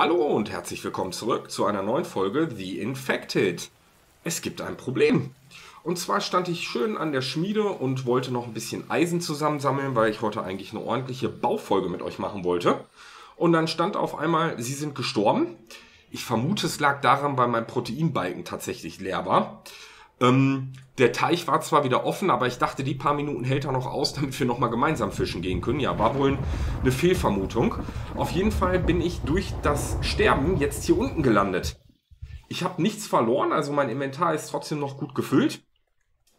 Hallo und herzlich willkommen zurück zu einer neuen Folge The Infected. Es gibt ein Problem. Und zwar stand ich schön an der Schmiede und wollte noch ein bisschen Eisen zusammensammeln, weil ich heute eigentlich eine ordentliche Baufolge mit euch machen wollte. Und dann stand auf einmal, sie sind gestorben. Ich vermute, es lag daran, weil mein Proteinbalken tatsächlich leer war. Ähm, der Teich war zwar wieder offen, aber ich dachte, die paar Minuten hält er noch aus, damit wir nochmal gemeinsam fischen gehen können. Ja, war wohl eine Fehlvermutung. Auf jeden Fall bin ich durch das Sterben jetzt hier unten gelandet. Ich habe nichts verloren, also mein Inventar ist trotzdem noch gut gefüllt.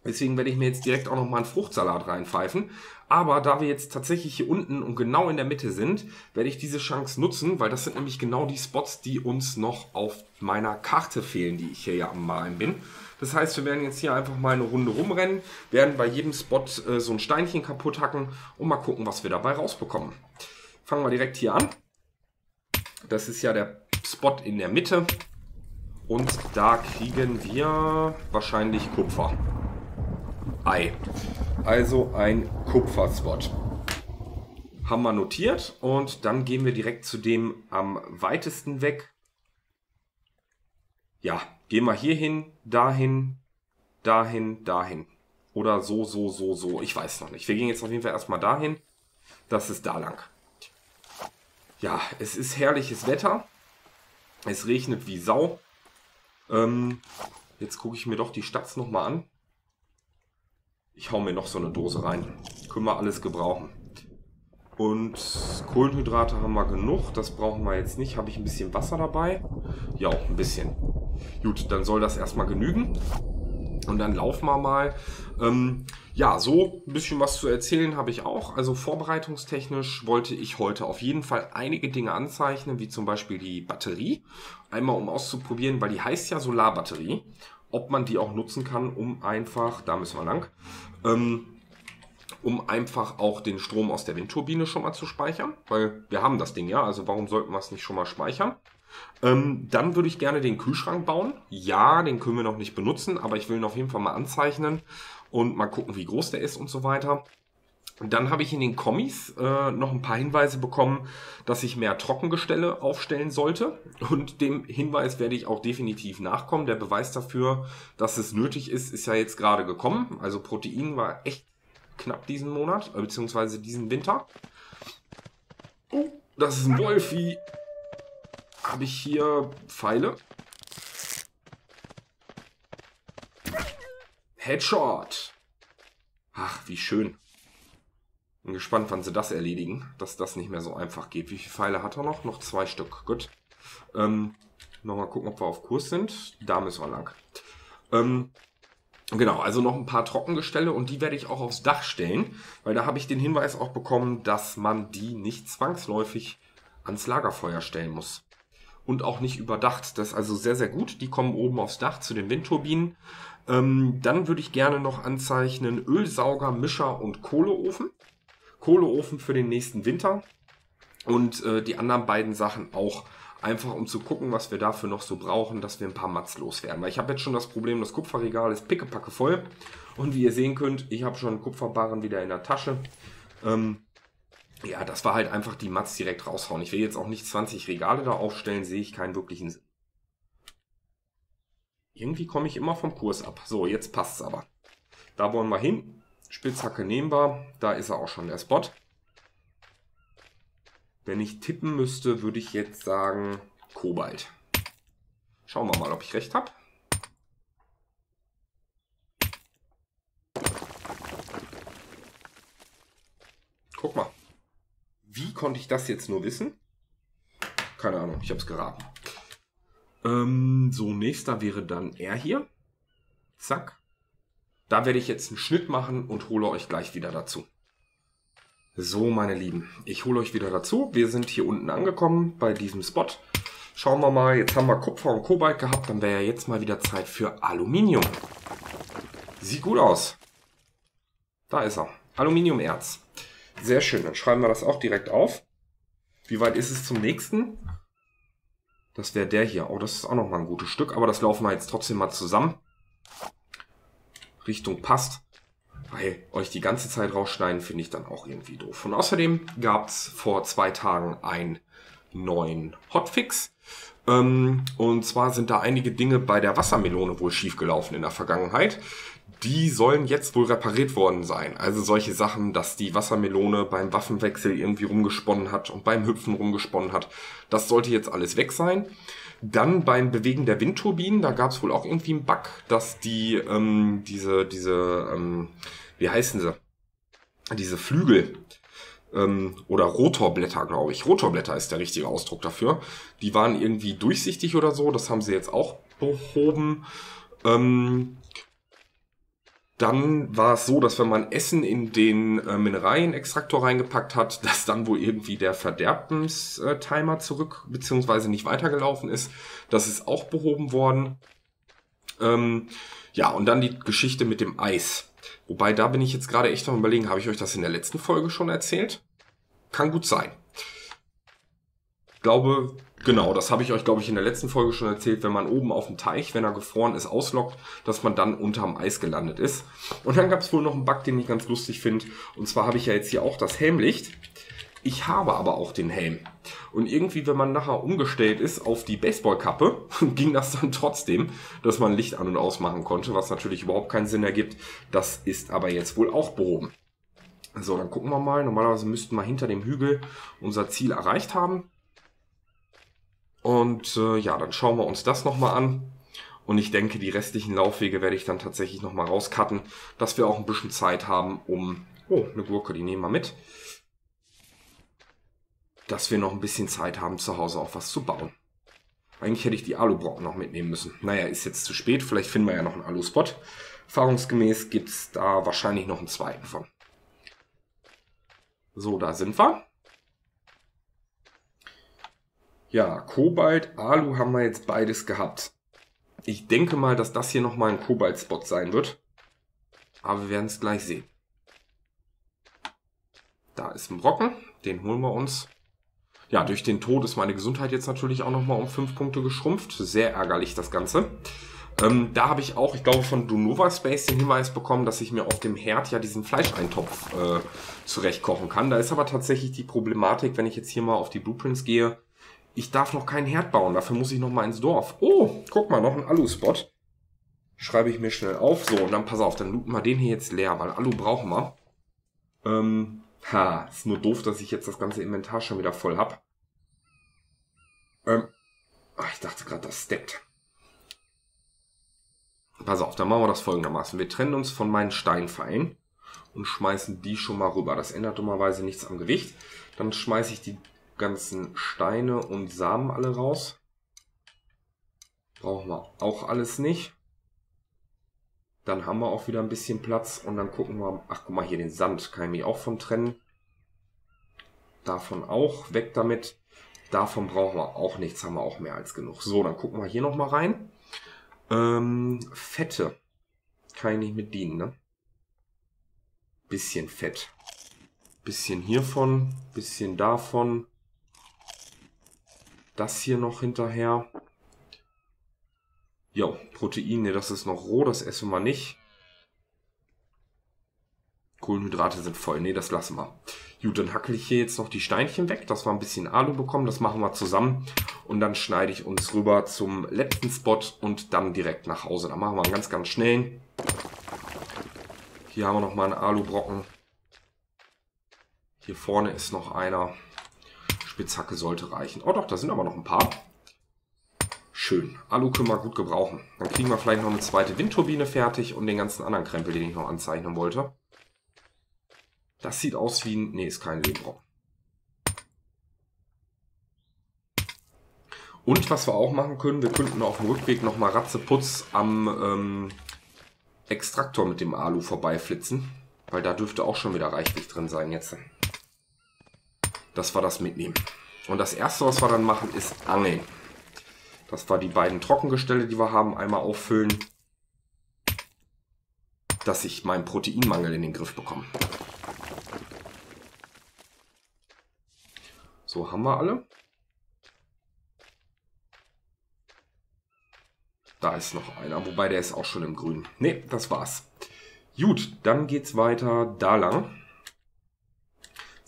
Deswegen werde ich mir jetzt direkt auch noch mal einen Fruchtsalat reinpfeifen. Aber da wir jetzt tatsächlich hier unten und genau in der Mitte sind, werde ich diese Chance nutzen, weil das sind nämlich genau die Spots, die uns noch auf meiner Karte fehlen, die ich hier ja am Malen bin. Das heißt, wir werden jetzt hier einfach mal eine Runde rumrennen, werden bei jedem Spot äh, so ein Steinchen kaputt hacken und mal gucken, was wir dabei rausbekommen. Fangen wir direkt hier an. Das ist ja der Spot in der Mitte. Und da kriegen wir wahrscheinlich Kupfer. Ei. Also ein Kupferspot. Haben wir notiert und dann gehen wir direkt zu dem am weitesten weg. Ja, gehen wir hier hin, dahin, dahin, dahin. Oder so, so, so, so. Ich weiß noch nicht. Wir gehen jetzt auf jeden Fall erstmal dahin. Das ist da lang. Ja, es ist herrliches Wetter. Es regnet wie Sau. Ähm, jetzt gucke ich mir doch die Stadt nochmal an. Ich hau mir noch so eine Dose rein. Können wir alles gebrauchen. Und Kohlenhydrate haben wir genug. Das brauchen wir jetzt nicht. Habe ich ein bisschen Wasser dabei? Ja, auch ein bisschen. Gut, dann soll das erstmal genügen. Und dann laufen wir mal. Ähm, ja, so ein bisschen was zu erzählen habe ich auch. Also vorbereitungstechnisch wollte ich heute auf jeden Fall einige Dinge anzeichnen, wie zum Beispiel die Batterie. Einmal um auszuprobieren, weil die heißt ja Solarbatterie ob man die auch nutzen kann, um einfach, da müssen wir lang, ähm, um einfach auch den Strom aus der Windturbine schon mal zu speichern, weil wir haben das Ding ja, also warum sollten wir es nicht schon mal speichern? Ähm, dann würde ich gerne den Kühlschrank bauen. Ja, den können wir noch nicht benutzen, aber ich will ihn auf jeden Fall mal anzeichnen und mal gucken, wie groß der ist und so weiter. Dann habe ich in den Kommis äh, noch ein paar Hinweise bekommen, dass ich mehr Trockengestelle aufstellen sollte. Und dem Hinweis werde ich auch definitiv nachkommen. Der Beweis dafür, dass es nötig ist, ist ja jetzt gerade gekommen. Also Protein war echt knapp diesen Monat, äh, beziehungsweise diesen Winter. Oh, das ist ein Wolfi. Habe ich hier Pfeile? Headshot. Ach, wie schön. Bin gespannt, wann sie das erledigen, dass das nicht mehr so einfach geht. Wie viele Pfeile hat er noch? Noch zwei Stück. Gut. Ähm, Nochmal gucken, ob wir auf Kurs sind. Da müssen wir lang. Ähm, genau, also noch ein paar Trockengestelle und die werde ich auch aufs Dach stellen, weil da habe ich den Hinweis auch bekommen, dass man die nicht zwangsläufig ans Lagerfeuer stellen muss. Und auch nicht überdacht. Das ist also sehr, sehr gut. Die kommen oben aufs Dach zu den Windturbinen. Ähm, dann würde ich gerne noch anzeichnen Ölsauger, Mischer und Kohleofen. Kohleofen für den nächsten Winter und äh, die anderen beiden Sachen auch einfach um zu gucken, was wir dafür noch so brauchen, dass wir ein paar Mats loswerden. Weil ich habe jetzt schon das Problem, das Kupferregal ist pickepacke voll und wie ihr sehen könnt, ich habe schon Kupferbarren wieder in der Tasche. Ähm, ja, das war halt einfach die Mats direkt raushauen. Ich will jetzt auch nicht 20 Regale da aufstellen, sehe ich keinen wirklichen Sinn. Irgendwie komme ich immer vom Kurs ab. So, jetzt passt es aber. Da wollen wir hin. Spitzhacke nehmen wir. Da ist er auch schon, der Spot. Wenn ich tippen müsste, würde ich jetzt sagen Kobalt. Schauen wir mal, ob ich recht habe. Guck mal. Wie konnte ich das jetzt nur wissen? Keine Ahnung, ich habe es geraten. Ähm, so, nächster wäre dann er hier. Zack. Da werde ich jetzt einen Schnitt machen und hole euch gleich wieder dazu. So, meine Lieben, ich hole euch wieder dazu. Wir sind hier unten angekommen bei diesem Spot. Schauen wir mal, jetzt haben wir Kupfer und Kobalt gehabt, dann wäre ja jetzt mal wieder Zeit für Aluminium. Sieht gut aus. Da ist er. Aluminiumerz. Sehr schön, dann schreiben wir das auch direkt auf. Wie weit ist es zum nächsten? Das wäre der hier. Oh, das ist auch noch mal ein gutes Stück, aber das laufen wir jetzt trotzdem mal zusammen. Richtung passt. Weil euch die ganze Zeit rausschneiden, finde ich dann auch irgendwie doof. Und außerdem gab es vor zwei Tagen ein neuen Hotfix. Ähm, und zwar sind da einige Dinge bei der Wassermelone wohl schiefgelaufen in der Vergangenheit. Die sollen jetzt wohl repariert worden sein. Also solche Sachen, dass die Wassermelone beim Waffenwechsel irgendwie rumgesponnen hat und beim Hüpfen rumgesponnen hat. Das sollte jetzt alles weg sein. Dann beim Bewegen der Windturbinen, da gab es wohl auch irgendwie einen Bug, dass die ähm, diese, diese, ähm, wie heißen sie? Diese Flügel, ähm, oder Rotorblätter, glaube ich. Rotorblätter ist der richtige Ausdruck dafür. Die waren irgendwie durchsichtig oder so. Das haben sie jetzt auch behoben. Ähm, dann war es so, dass wenn man Essen in den äh, Mineralienextraktor reingepackt hat, dass dann wohl irgendwie der Verderbens-Timer zurück bzw. nicht weitergelaufen ist. Das ist auch behoben worden. Ähm, ja, und dann die Geschichte mit dem Eis. Wobei, da bin ich jetzt gerade echt am überlegen, habe ich euch das in der letzten Folge schon erzählt? Kann gut sein. Glaube, genau, das habe ich euch, glaube ich, in der letzten Folge schon erzählt, wenn man oben auf dem Teich, wenn er gefroren ist, auslockt, dass man dann unterm Eis gelandet ist. Und dann gab es wohl noch einen Bug, den ich ganz lustig finde. Und zwar habe ich ja jetzt hier auch das Helmlicht. Ich habe aber auch den Helm. Und irgendwie, wenn man nachher umgestellt ist auf die Baseballkappe, ging das dann trotzdem, dass man Licht an und ausmachen konnte, was natürlich überhaupt keinen Sinn ergibt. Das ist aber jetzt wohl auch behoben. So, dann gucken wir mal. Normalerweise müssten wir hinter dem Hügel unser Ziel erreicht haben. Und äh, ja, dann schauen wir uns das nochmal an. Und ich denke, die restlichen Laufwege werde ich dann tatsächlich nochmal rauscutten, dass wir auch ein bisschen Zeit haben, um... Oh, eine Gurke, die nehmen wir mit dass wir noch ein bisschen Zeit haben, zu Hause auch was zu bauen. Eigentlich hätte ich die Alubrocken noch mitnehmen müssen. Naja, ist jetzt zu spät. Vielleicht finden wir ja noch einen Alu-Spot. Erfahrungsgemäß gibt es da wahrscheinlich noch einen zweiten von. So, da sind wir. Ja, Kobalt, Alu haben wir jetzt beides gehabt. Ich denke mal, dass das hier nochmal ein Kobalt-Spot sein wird. Aber wir werden es gleich sehen. Da ist ein Brocken, den holen wir uns ja, durch den Tod ist meine Gesundheit jetzt natürlich auch nochmal um fünf Punkte geschrumpft. Sehr ärgerlich das Ganze. Ähm, da habe ich auch, ich glaube, von Dunova Space den Hinweis bekommen, dass ich mir auf dem Herd ja diesen Fleischeintopf äh, zurechtkochen kann. Da ist aber tatsächlich die Problematik, wenn ich jetzt hier mal auf die Blueprints gehe, ich darf noch keinen Herd bauen, dafür muss ich noch mal ins Dorf. Oh, guck mal, noch ein Alu-Spot. Schreibe ich mir schnell auf. So, und dann pass auf, dann looten wir den hier jetzt leer, weil Alu brauchen wir. Ähm, Ha, ist nur doof, dass ich jetzt das ganze Inventar schon wieder voll hab. Ähm, ach, ich dachte gerade, das steppt. Pass auf, dann machen wir das folgendermaßen. Wir trennen uns von meinen Steinpfeilen und schmeißen die schon mal rüber. Das ändert dummerweise nichts am Gewicht. Dann schmeiße ich die ganzen Steine und Samen alle raus. Brauchen wir auch alles nicht. Dann haben wir auch wieder ein bisschen Platz und dann gucken wir, ach guck mal hier den Sand, kann ich mich auch von trennen. Davon auch, weg damit. Davon brauchen wir auch nichts, haben wir auch mehr als genug. So, dann gucken wir hier nochmal rein. Ähm, Fette. Kann ich nicht mit dienen, ne? Bisschen Fett. Bisschen hiervon, bisschen davon. Das hier noch hinterher. Jo, Protein, ne, das ist noch roh, das essen wir nicht. Kohlenhydrate sind voll, ne, das lassen wir. Gut, dann hackel ich hier jetzt noch die Steinchen weg, dass wir ein bisschen Alu bekommen, das machen wir zusammen. Und dann schneide ich uns rüber zum letzten Spot und dann direkt nach Hause. Da machen wir einen ganz, ganz schnellen. Hier haben wir nochmal einen Alubrocken. Hier vorne ist noch einer. Spitzhacke sollte reichen. Oh doch, da sind aber noch ein paar. Schön. Alu können wir gut gebrauchen. Dann kriegen wir vielleicht noch eine zweite Windturbine fertig und den ganzen anderen Krempel, den ich noch anzeichnen wollte. Das sieht aus wie ein... Nee, ist kein Lehmrock. Und was wir auch machen können, wir könnten auf dem Rückweg nochmal Ratzeputz am ähm, Extraktor mit dem Alu vorbeiflitzen. Weil da dürfte auch schon wieder reichlich drin sein jetzt. Dass wir das mitnehmen. Und das erste, was wir dann machen, ist Angeln. Das war die beiden Trockengestelle, die wir haben, einmal auffüllen, dass ich meinen Proteinmangel in den Griff bekomme. So, haben wir alle. Da ist noch einer, wobei der ist auch schon im Grün. Ne, das war's. Gut, dann geht's weiter da lang.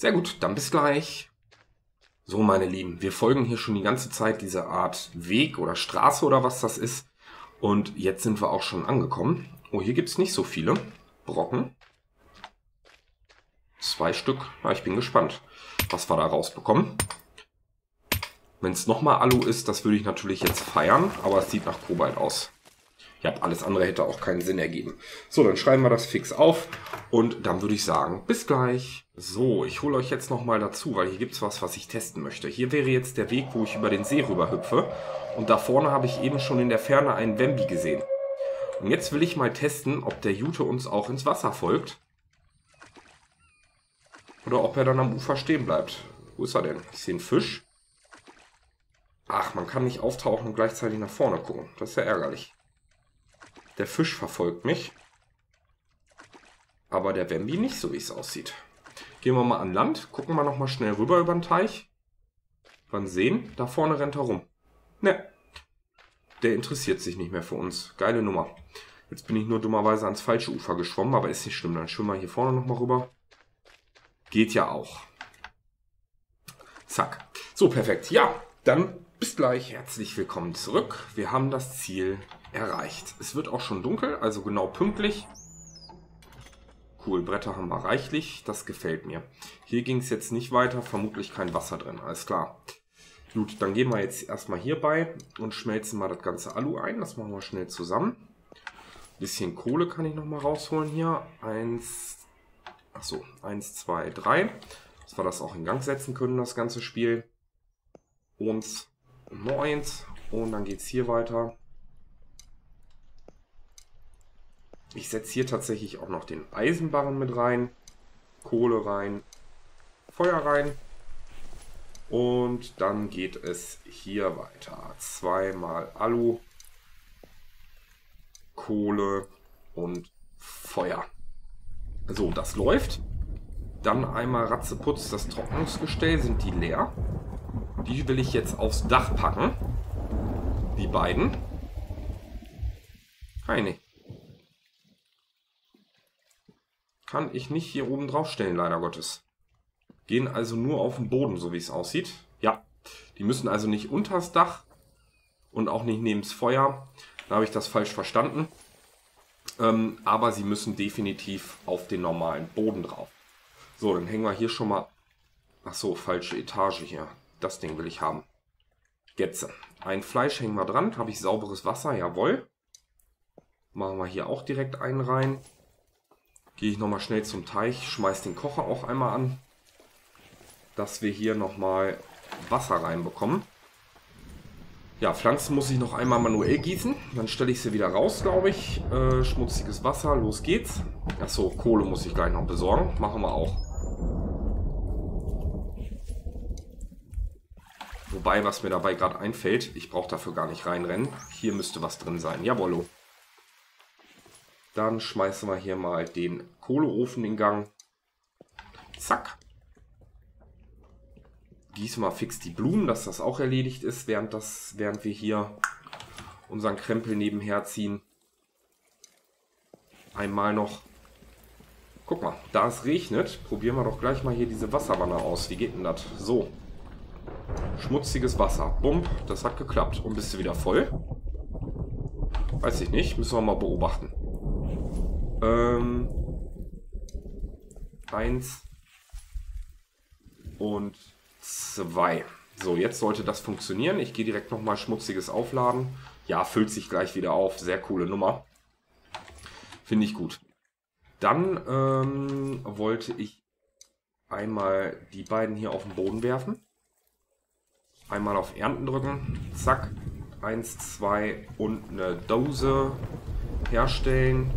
Sehr gut, dann bis gleich. So, meine Lieben, wir folgen hier schon die ganze Zeit dieser Art Weg oder Straße oder was das ist. Und jetzt sind wir auch schon angekommen. Oh, hier gibt es nicht so viele Brocken. Zwei Stück. Ja, ich bin gespannt, was wir da rausbekommen. Wenn es nochmal Alu ist, das würde ich natürlich jetzt feiern, aber es sieht nach Kobalt aus. Ja, alles andere hätte auch keinen Sinn ergeben. So, dann schreiben wir das fix auf und dann würde ich sagen, bis gleich. So, ich hole euch jetzt nochmal dazu, weil hier gibt es was, was ich testen möchte. Hier wäre jetzt der Weg, wo ich über den See rüber hüpfe. Und da vorne habe ich eben schon in der Ferne einen Wembi gesehen. Und jetzt will ich mal testen, ob der Jute uns auch ins Wasser folgt. Oder ob er dann am Ufer stehen bleibt. Wo ist er denn? Ich sehe einen Fisch. Ach, man kann nicht auftauchen und gleichzeitig nach vorne gucken. Das ist ja ärgerlich. Der Fisch verfolgt mich. Aber der Wembi nicht, so wie es aussieht. Gehen wir mal an Land. Gucken wir nochmal schnell rüber über den Teich. Wann sehen, da vorne rennt er rum. Ne. Der interessiert sich nicht mehr für uns. Geile Nummer. Jetzt bin ich nur dummerweise ans falsche Ufer geschwommen, aber ist nicht schlimm. Dann schwimmen wir hier vorne nochmal rüber. Geht ja auch. Zack. So, perfekt. Ja, dann bis gleich. Herzlich willkommen zurück. Wir haben das Ziel erreicht. Es wird auch schon dunkel, also genau pünktlich. Cool, Bretter haben wir reichlich. Das gefällt mir. Hier ging es jetzt nicht weiter. Vermutlich kein Wasser drin. Alles klar. Gut, dann gehen wir jetzt erstmal hierbei und schmelzen mal das ganze Alu ein. Das machen wir schnell zusammen. Ein bisschen Kohle kann ich nochmal rausholen hier. Eins, Achso, 1, 2, 3. Dass wir das auch in Gang setzen können, das ganze Spiel. Und eins. Und dann geht es hier weiter. Ich setze hier tatsächlich auch noch den Eisenbarren mit rein. Kohle rein. Feuer rein. Und dann geht es hier weiter. Zweimal Alu, Kohle und Feuer. So, das läuft. Dann einmal Ratzeputz, das Trocknungsgestell, sind die leer. Die will ich jetzt aufs Dach packen. Die beiden. Keine. Kann ich nicht hier oben drauf stellen, leider Gottes. Gehen also nur auf den Boden, so wie es aussieht. Ja, die müssen also nicht unters Dach und auch nicht neben das Feuer. Da habe ich das falsch verstanden. Ähm, aber sie müssen definitiv auf den normalen Boden drauf. So, dann hängen wir hier schon mal... Ach so, falsche Etage hier. Das Ding will ich haben. Getze. Ein Fleisch hängen wir dran. Habe ich sauberes Wasser? Jawohl. Machen wir hier auch direkt einen rein. Gehe ich nochmal schnell zum Teich. Schmeiß den Kocher auch einmal an. Dass wir hier nochmal Wasser reinbekommen. Ja, Pflanzen muss ich noch einmal manuell gießen. Dann stelle ich sie wieder raus, glaube ich. Äh, schmutziges Wasser, los geht's. Achso, Kohle muss ich gleich noch besorgen. Machen wir auch. Wobei, was mir dabei gerade einfällt, ich brauche dafür gar nicht reinrennen. Hier müsste was drin sein. Jawollo. Dann schmeißen wir hier mal den Kohleofen in Gang. Zack gieße mal fix die Blumen, dass das auch erledigt ist, während, das, während wir hier unseren Krempel nebenher ziehen. Einmal noch. Guck mal, da es regnet, probieren wir doch gleich mal hier diese Wasserwanne aus. Wie geht denn das? So. Schmutziges Wasser. Bump, das hat geklappt. Und bist du wieder voll? Weiß ich nicht, müssen wir mal beobachten. Ähm. Eins. Und 2. So, jetzt sollte das funktionieren. Ich gehe direkt nochmal schmutziges Aufladen. Ja, füllt sich gleich wieder auf. Sehr coole Nummer. Finde ich gut. Dann ähm, wollte ich einmal die beiden hier auf den Boden werfen. Einmal auf Ernten drücken. Zack. Eins, zwei und eine Dose herstellen.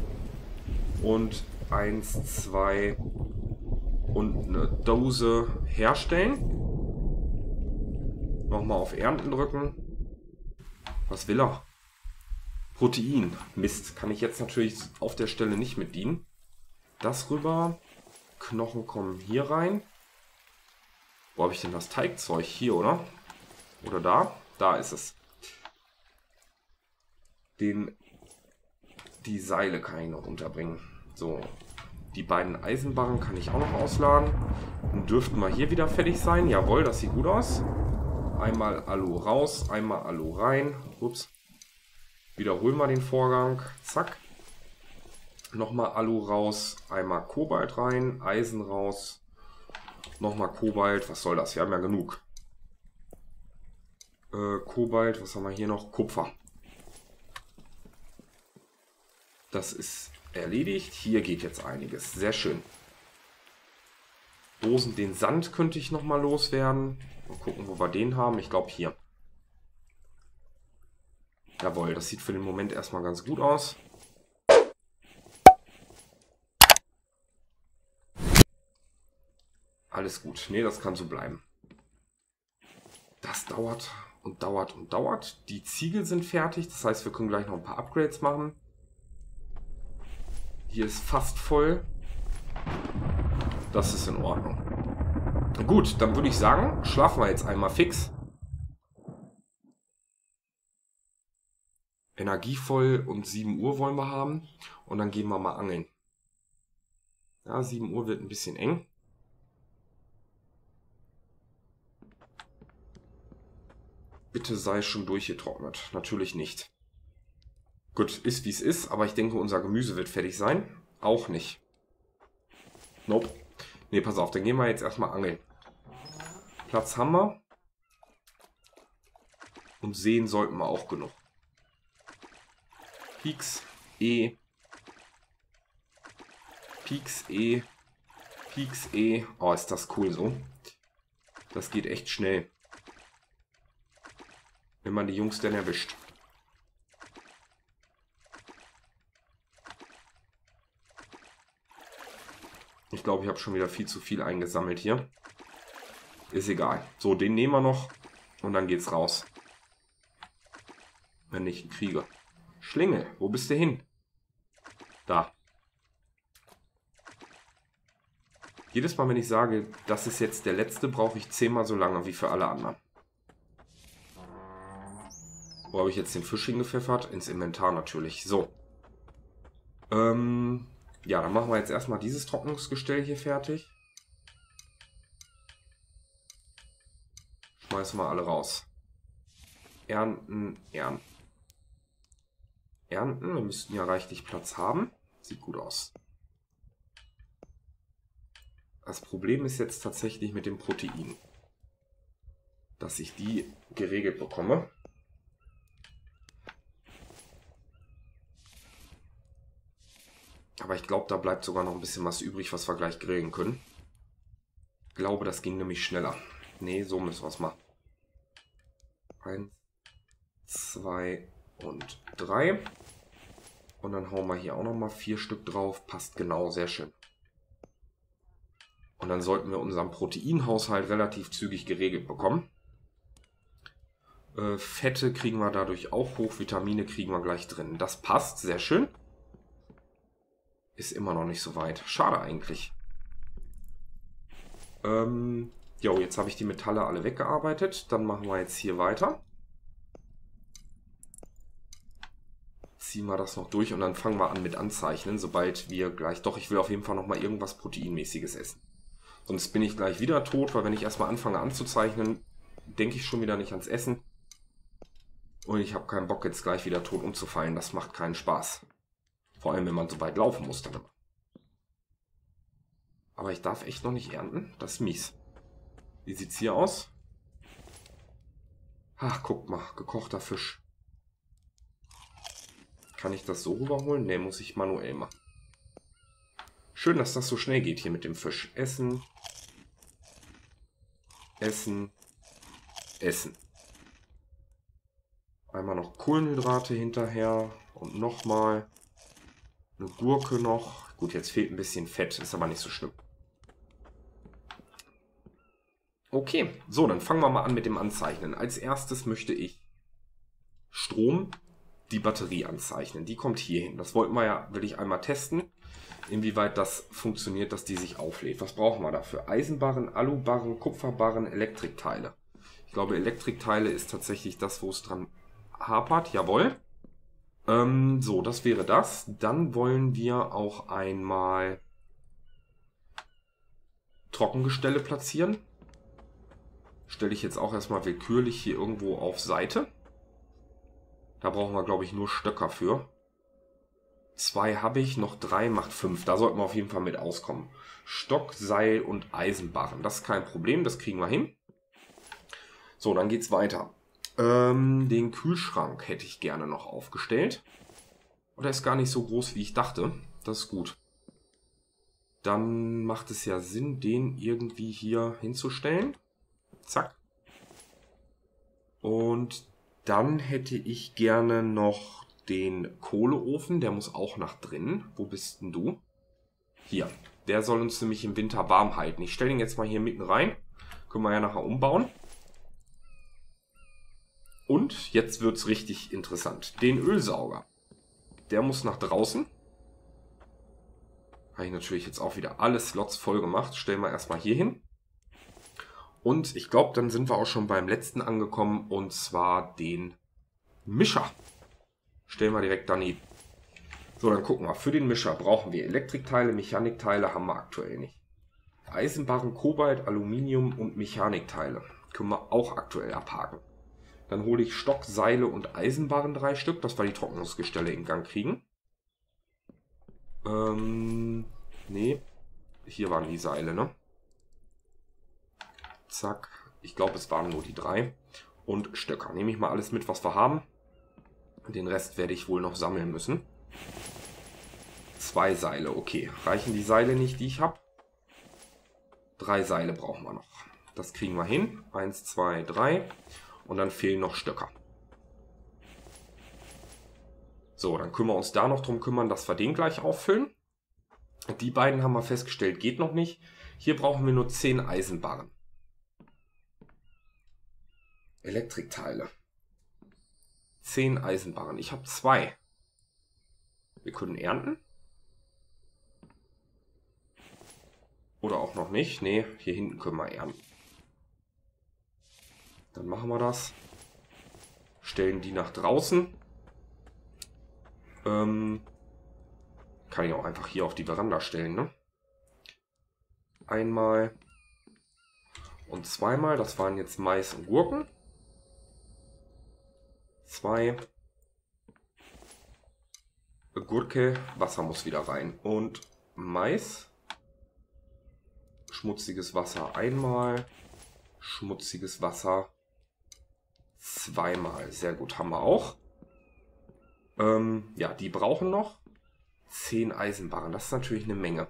Und eins, zwei und eine Dose herstellen. Nochmal auf Ernten drücken. Was will er? Protein. Mist. Kann ich jetzt natürlich auf der Stelle nicht mit dienen. Das rüber. Knochen kommen hier rein. Wo habe ich denn das Teigzeug? Hier, oder? Oder da? Da ist es. Den, die Seile kann ich noch unterbringen. So. Die beiden Eisenbarren kann ich auch noch ausladen. Dann dürften wir hier wieder fertig sein. Jawohl, das sieht gut aus. Einmal Alu raus, einmal Alu rein. Ups. Wiederholen wir den Vorgang. Zack. Nochmal Alu raus, einmal Kobalt rein, Eisen raus. Nochmal Kobalt, was soll das? Wir haben ja genug. Äh, Kobalt, was haben wir hier noch? Kupfer. Das ist erledigt. Hier geht jetzt einiges. Sehr schön. Dosen, den Sand könnte ich nochmal loswerden. Mal gucken, wo wir den haben. Ich glaube hier. Jawohl, das sieht für den Moment erstmal ganz gut aus. Alles gut. Nee, das kann so bleiben. Das dauert und dauert und dauert. Die Ziegel sind fertig. Das heißt, wir können gleich noch ein paar Upgrades machen. Hier ist fast voll. Das ist in Ordnung. Gut, dann würde ich sagen, schlafen wir jetzt einmal fix. Energievoll und 7 Uhr wollen wir haben. Und dann gehen wir mal angeln. Ja, 7 Uhr wird ein bisschen eng. Bitte sei schon durchgetrocknet. Natürlich nicht. Gut, ist wie es ist, aber ich denke, unser Gemüse wird fertig sein. Auch nicht. Nope. Ne, pass auf, dann gehen wir jetzt erstmal angeln. Platz haben wir. Und sehen sollten wir auch genug. Peaks E. Peaks E. Peaks E. Oh, ist das cool so. Das geht echt schnell. Wenn man die Jungs denn erwischt. Ich glaube, ich habe schon wieder viel zu viel eingesammelt hier. Ist egal. So, den nehmen wir noch. Und dann geht's raus. Wenn ich ihn kriege. Schlingel, wo bist du hin? Da. Jedes Mal, wenn ich sage, das ist jetzt der letzte, brauche ich zehnmal so lange wie für alle anderen. Wo habe ich jetzt den Fisch hingepfeffert? Ins Inventar natürlich. So. Ähm, ja, dann machen wir jetzt erstmal dieses Trocknungsgestell hier fertig. Schmeißen wir alle raus. Ernten, ernten. Ernten, wir müssten ja reichlich Platz haben. Sieht gut aus. Das Problem ist jetzt tatsächlich mit dem Protein. Dass ich die geregelt bekomme. Aber ich glaube, da bleibt sogar noch ein bisschen was übrig, was wir gleich grillen können. Ich glaube, das ging nämlich schneller. Ne, so müssen wir es machen. Eins, zwei und drei. Und dann hauen wir hier auch nochmal vier Stück drauf. Passt genau, sehr schön. Und dann sollten wir unseren Proteinhaushalt relativ zügig geregelt bekommen. Äh, Fette kriegen wir dadurch auch hoch, Vitamine kriegen wir gleich drin. Das passt, sehr schön. Ist immer noch nicht so weit. Schade eigentlich. Ähm, jo, jetzt habe ich die Metalle alle weggearbeitet. Dann machen wir jetzt hier weiter. Ziehen wir das noch durch und dann fangen wir an mit Anzeichnen, sobald wir gleich... Doch, ich will auf jeden Fall noch mal irgendwas Proteinmäßiges essen. Sonst bin ich gleich wieder tot, weil wenn ich erstmal anfange anzuzeichnen, denke ich schon wieder nicht ans Essen. Und ich habe keinen Bock, jetzt gleich wieder tot umzufallen. Das macht keinen Spaß. Vor allem, wenn man so weit laufen muss dann. Aber ich darf echt noch nicht ernten. Das ist mies. Wie sieht's hier aus? Ach, guck mal. Gekochter Fisch. Kann ich das so rüberholen? Ne, muss ich manuell machen. Schön, dass das so schnell geht hier mit dem Fisch. Essen. Essen. Essen. Einmal noch Kohlenhydrate hinterher. Und nochmal. Eine Gurke noch. Gut, jetzt fehlt ein bisschen Fett, ist aber nicht so schlimm. Okay, so, dann fangen wir mal an mit dem Anzeichnen. Als erstes möchte ich Strom, die Batterie anzeichnen. Die kommt hier hin. Das wollten wir ja, will ich einmal testen, inwieweit das funktioniert, dass die sich auflädt. Was brauchen wir dafür? Eisenbarren, Alubarren, Kupferbarren, Elektrikteile. Ich glaube, Elektrikteile ist tatsächlich das, wo es dran hapert. Jawohl. Ähm, so, das wäre das. Dann wollen wir auch einmal Trockengestelle platzieren. Stelle ich jetzt auch erstmal willkürlich hier irgendwo auf Seite. Da brauchen wir, glaube ich, nur Stöcker für. Zwei habe ich, noch drei macht fünf. Da sollten wir auf jeden Fall mit auskommen. Stock, Seil und Eisenbarren. Das ist kein Problem, das kriegen wir hin. So, dann geht's weiter. Ähm, den Kühlschrank hätte ich gerne noch aufgestellt. Oder ist gar nicht so groß, wie ich dachte. Das ist gut. Dann macht es ja Sinn, den irgendwie hier hinzustellen. Zack. Und dann hätte ich gerne noch den Kohleofen. Der muss auch nach drinnen. Wo bist denn du? Hier. Der soll uns nämlich im Winter warm halten. Ich stelle ihn jetzt mal hier mitten rein. Können wir ja nachher umbauen. Und jetzt wird es richtig interessant. Den Ölsauger. Der muss nach draußen. Habe ich natürlich jetzt auch wieder alle Slots voll gemacht. Stellen wir erstmal hier hin. Und ich glaube, dann sind wir auch schon beim letzten angekommen. Und zwar den Mischer. Stellen wir direkt daneben. So, dann gucken wir. Für den Mischer brauchen wir Elektrikteile, Mechanikteile haben wir aktuell nicht. Eisenbarren, Kobalt, Aluminium und Mechanikteile können wir auch aktuell abhaken. Dann hole ich Stock, Seile und Eisenbarren drei Stück, dass wir die Trocknungsgestelle in Gang kriegen. Ähm, nee. Hier waren die Seile, ne? Zack. Ich glaube, es waren nur die drei. Und Stöcker. Nehme ich mal alles mit, was wir haben. Den Rest werde ich wohl noch sammeln müssen. Zwei Seile, okay. Reichen die Seile nicht, die ich habe? Drei Seile brauchen wir noch. Das kriegen wir hin. Eins, zwei, drei. Und dann fehlen noch Stöcker. So, dann können wir uns da noch drum kümmern, dass wir den gleich auffüllen. Die beiden haben wir festgestellt, geht noch nicht. Hier brauchen wir nur 10 Eisenbarren. Elektrikteile. 10 Eisenbarren. Ich habe zwei. Wir können ernten. Oder auch noch nicht. Ne, hier hinten können wir ernten. Dann machen wir das. Stellen die nach draußen. Ähm, kann ich auch einfach hier auf die Veranda stellen, ne? Einmal und zweimal. Das waren jetzt Mais und Gurken. Zwei. Gurke, Wasser muss wieder rein. Und Mais. Schmutziges Wasser einmal. Schmutziges Wasser zweimal. Sehr gut, haben wir auch. Ähm, ja, die brauchen noch 10 Eisenbarren. Das ist natürlich eine Menge.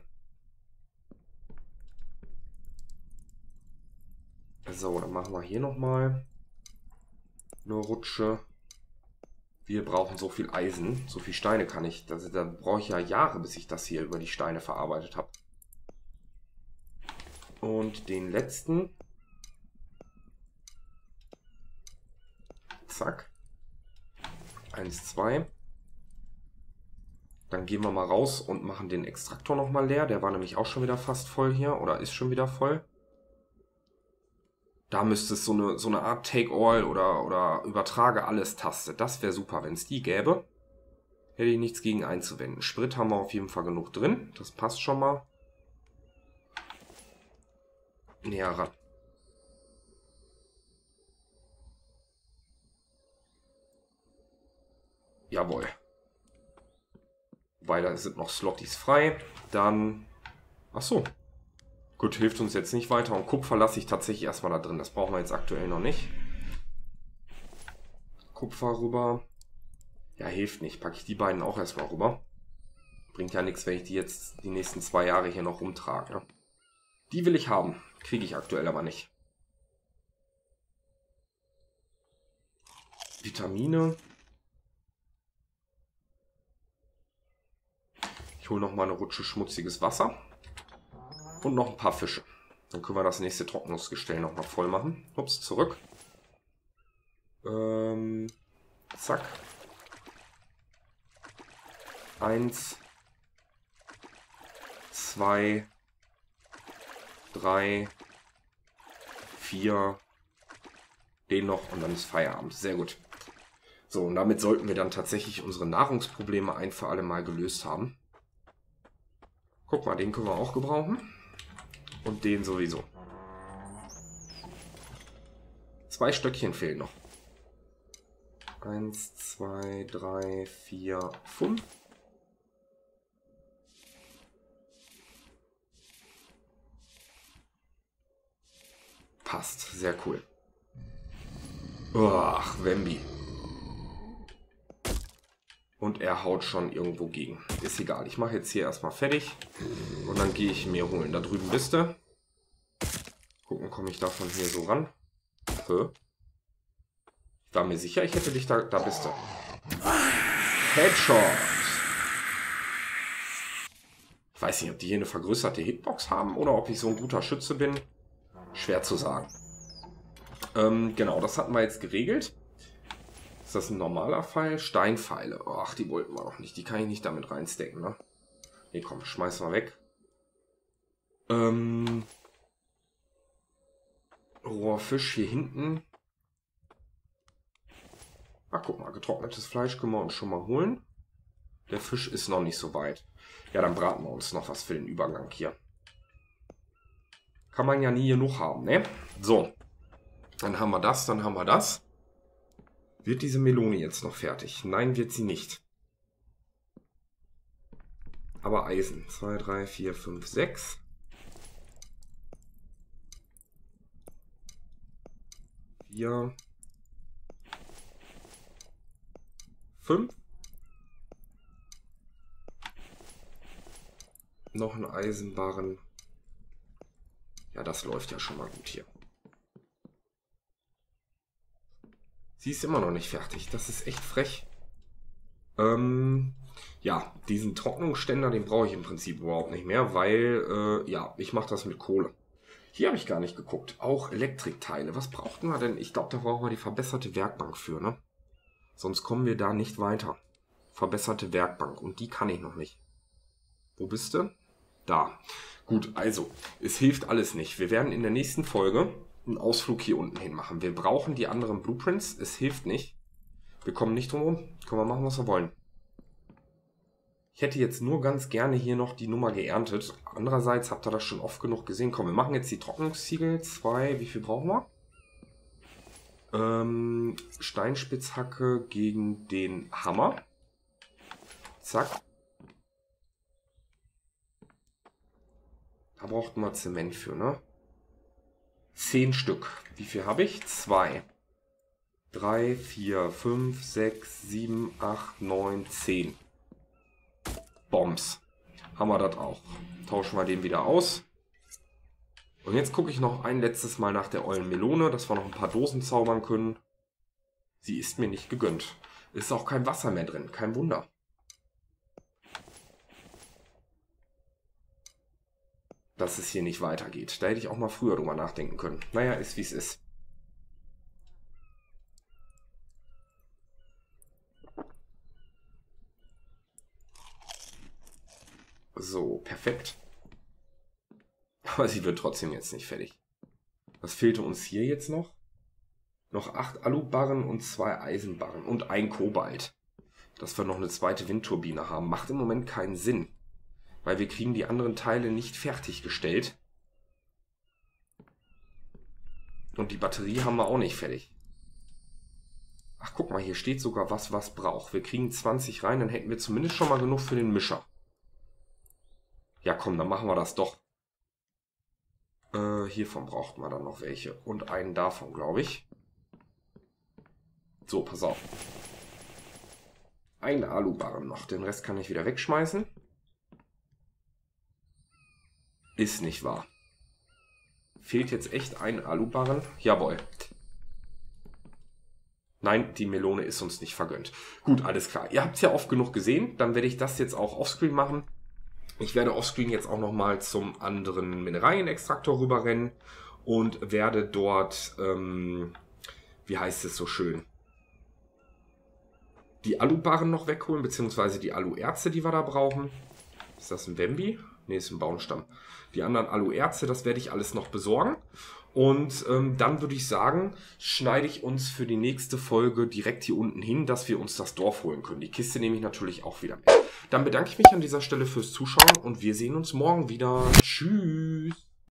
So, dann machen wir hier nochmal eine Rutsche. Wir brauchen so viel Eisen. So viel Steine kann ich. Das, da brauche ich ja Jahre, bis ich das hier über die Steine verarbeitet habe. Und den letzten Zack. Eins, zwei. Dann gehen wir mal raus und machen den Extraktor nochmal leer. Der war nämlich auch schon wieder fast voll hier. Oder ist schon wieder voll. Da müsste es so eine, so eine Art Take-All oder, oder Übertrage alles Taste. Das wäre super, wenn es die gäbe. Hätte ich nichts gegen einzuwenden. Sprit haben wir auf jeden Fall genug drin. Das passt schon mal. Näher ran. Jawohl. Weil da sind noch Slotties frei. Dann... Ach so. Gut, hilft uns jetzt nicht weiter. Und Kupfer lasse ich tatsächlich erstmal da drin. Das brauchen wir jetzt aktuell noch nicht. Kupfer rüber. Ja, hilft nicht. Packe ich die beiden auch erstmal rüber. Bringt ja nichts, wenn ich die jetzt die nächsten zwei Jahre hier noch rumtrage. Ne? Die will ich haben. Kriege ich aktuell aber nicht. Vitamine. Ich hole noch mal eine Rutsche schmutziges Wasser. Und noch ein paar Fische. Dann können wir das nächste Trocknungsgestell noch mal voll machen. Ups, zurück. Ähm, zack. Eins. Zwei. Drei. Vier. Den noch und dann ist Feierabend. Sehr gut. So, und damit sollten wir dann tatsächlich unsere Nahrungsprobleme ein für alle Mal gelöst haben. Guck mal, den können wir auch gebrauchen. Und den sowieso. Zwei Stöckchen fehlen noch. Eins, zwei, drei, vier, fünf. Passt, sehr cool. Ach, Wemby. Und er haut schon irgendwo gegen. Ist egal, ich mache jetzt hier erstmal fertig. Und dann gehe ich mir holen. Da drüben bist du. Gucken, komme ich davon hier so ran. Hä? Ich war mir sicher, ich hätte dich da... Da bist du. Headshot. Ich weiß nicht, ob die hier eine vergrößerte Hitbox haben oder ob ich so ein guter Schütze bin. Schwer zu sagen. Ähm, genau, das hatten wir jetzt geregelt. Ist das ein normaler Pfeil? Steinpfeile. Ach, die wollten wir noch nicht. Die kann ich nicht damit reinstecken, ne? Ne, komm, schmeißen wir weg. Ähm, Rohrfisch hier hinten. Ach, guck mal, getrocknetes Fleisch können wir uns schon mal holen. Der Fisch ist noch nicht so weit. Ja, dann braten wir uns noch was für den Übergang hier. Kann man ja nie genug haben, ne? So. Dann haben wir das, dann haben wir das. Wird diese Melone jetzt noch fertig? Nein, wird sie nicht. Aber Eisen. 2, 3, 4, 5, 6. Vier. Fünf. Noch ein Eisenbarren. Ja, das läuft ja schon mal gut hier. Sie ist immer noch nicht fertig. Das ist echt frech. Ähm, ja, diesen Trocknungsständer, den brauche ich im Prinzip überhaupt nicht mehr, weil, äh, ja, ich mache das mit Kohle. Hier habe ich gar nicht geguckt. Auch Elektrikteile. Was brauchten wir denn? Ich glaube, da brauchen wir die verbesserte Werkbank für, ne? Sonst kommen wir da nicht weiter. Verbesserte Werkbank. Und die kann ich noch nicht. Wo bist du? Da. Gut, also, es hilft alles nicht. Wir werden in der nächsten Folge einen Ausflug hier unten hin machen. Wir brauchen die anderen Blueprints. Es hilft nicht. Wir kommen nicht drum herum. Können wir machen, was wir wollen. Ich hätte jetzt nur ganz gerne hier noch die Nummer geerntet. Andererseits habt ihr das schon oft genug gesehen. Komm, wir machen jetzt die Trocknungsziegel. Zwei, wie viel brauchen wir? Ähm, Steinspitzhacke gegen den Hammer. Zack. Da braucht man Zement für, ne? Zehn Stück. Wie viel habe ich? Zwei. Drei, vier, fünf, sechs, sieben, acht, neun, zehn. Bombs. Haben wir das auch. Tauschen wir den wieder aus. Und jetzt gucke ich noch ein letztes Mal nach der ollen Melone, dass wir noch ein paar Dosen zaubern können. Sie ist mir nicht gegönnt. Ist auch kein Wasser mehr drin. Kein Wunder. Dass es hier nicht weitergeht. Da hätte ich auch mal früher drüber nachdenken können. Naja, ist wie es ist. So, perfekt. Aber sie wird trotzdem jetzt nicht fertig. Was fehlte uns hier jetzt noch? Noch acht Alubarren und zwei Eisenbarren und ein Kobalt. Dass wir noch eine zweite Windturbine haben, macht im Moment keinen Sinn weil wir kriegen die anderen Teile nicht fertiggestellt. Und die Batterie haben wir auch nicht fertig. Ach, guck mal, hier steht sogar was, was braucht. Wir kriegen 20 rein, dann hätten wir zumindest schon mal genug für den Mischer. Ja, komm, dann machen wir das doch. Äh, hiervon braucht man dann noch welche. Und einen davon, glaube ich. So, pass auf. Eine Alubarren noch. Den Rest kann ich wieder wegschmeißen. Ist nicht wahr. Fehlt jetzt echt ein Alubarren? Jawohl. Nein, die Melone ist uns nicht vergönnt. Gut, alles klar. Ihr habt es ja oft genug gesehen. Dann werde ich das jetzt auch offscreen machen. Ich werde offscreen jetzt auch nochmal zum anderen Mineralienextraktor rüberrennen und werde dort, ähm, wie heißt es so schön, die Alubarren noch wegholen, beziehungsweise die Aluerze, die wir da brauchen. Ist das ein Bambi? Ne, ist ein Baumstamm. Die anderen Aluerze, das werde ich alles noch besorgen. Und ähm, dann würde ich sagen, schneide ich uns für die nächste Folge direkt hier unten hin, dass wir uns das Dorf holen können. Die Kiste nehme ich natürlich auch wieder mit. Dann bedanke ich mich an dieser Stelle fürs Zuschauen und wir sehen uns morgen wieder. Tschüss.